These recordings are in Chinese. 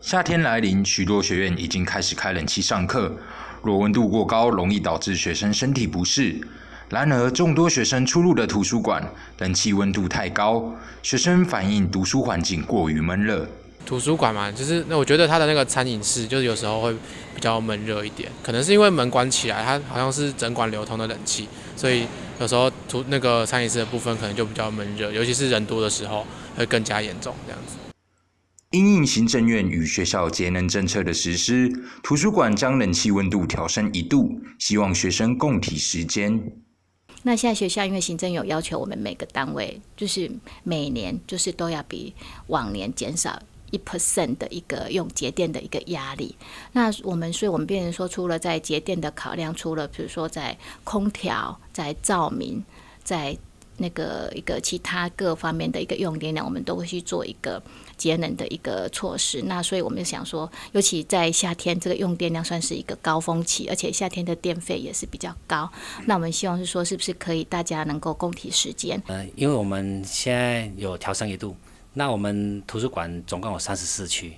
夏天来临，许多学院已经开始开冷气上课。若温度过高，容易导致学生身体不适。然而，众多学生出入的图书馆，冷气温度太高，学生反映读书环境过于闷热。图书馆嘛，就是那我觉得它的那个餐饮室，就是有时候会比较闷热一点，可能是因为门关起来，它好像是整馆流通的冷气，所以有时候图那个餐饮室的部分可能就比较闷热，尤其是人多的时候会更加严重这样子。因应行政院与学校节能政策的实施，图书馆将冷气温度调升一度，希望学生共体时间。那现在学校因为行政有要求，我们每个单位就是每年就是都要比往年减少一 percent 的一个用节电的一个压力。那我们所以我们变成说，除了在节电的考量，除了比如说在空调、在照明、在那个一个其他各方面的一个用电量，我们都会去做一个节能的一个措施。那所以我们就想说，尤其在夏天，这个用电量算是一个高峰期，而且夏天的电费也是比较高。那我们希望是说，是不是可以大家能够共体时间？呃，因为我们现在有调升一度，那我们图书馆总共有三十四区，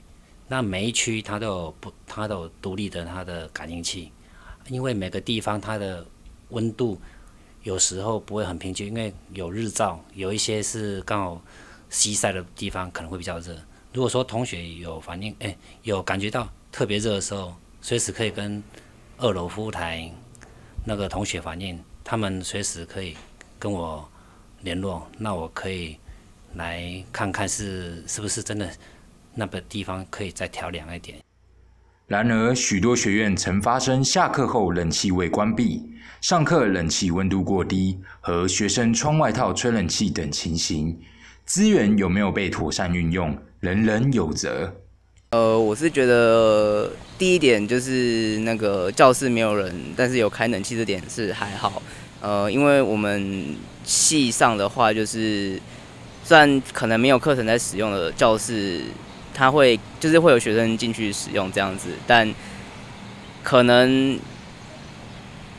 那每一区它都有不，它都有独立的它的感应器，因为每个地方它的温度。有时候不会很平均，因为有日照，有一些是刚好西晒的地方可能会比较热。如果说同学有反应，哎，有感觉到特别热的时候，随时可以跟二楼服务台那个同学反映，他们随时可以跟我联络，那我可以来看看是是不是真的那个地方可以再调凉一点。然而，许多学院曾发生下课后冷气未关闭、上课冷气温度过低和学生窗外套吹冷气等情形。资源有没有被妥善运用，人人有责。呃，我是觉得第一点就是那个教室没有人，但是有开冷气这点是还好。呃，因为我们系上的话，就是虽然可能没有课程在使用的教室。他会就是会有学生进去使用这样子，但可能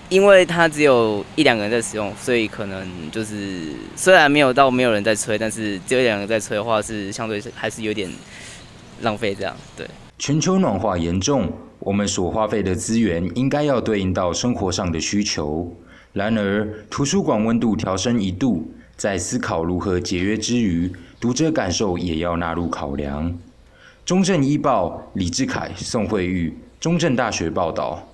因为他只有一两个人在使用，所以可能就是虽然没有到没有人在吹，但是只有两个人在吹的话，是相对还是有点浪费这样。对，全球暖化严重，我们所花费的资源应该要对应到生活上的需求。然而，图书馆温度调升一度，在思考如何节约之余，读者感受也要纳入考量。中正一报李志凯、宋慧玉，中正大学报道。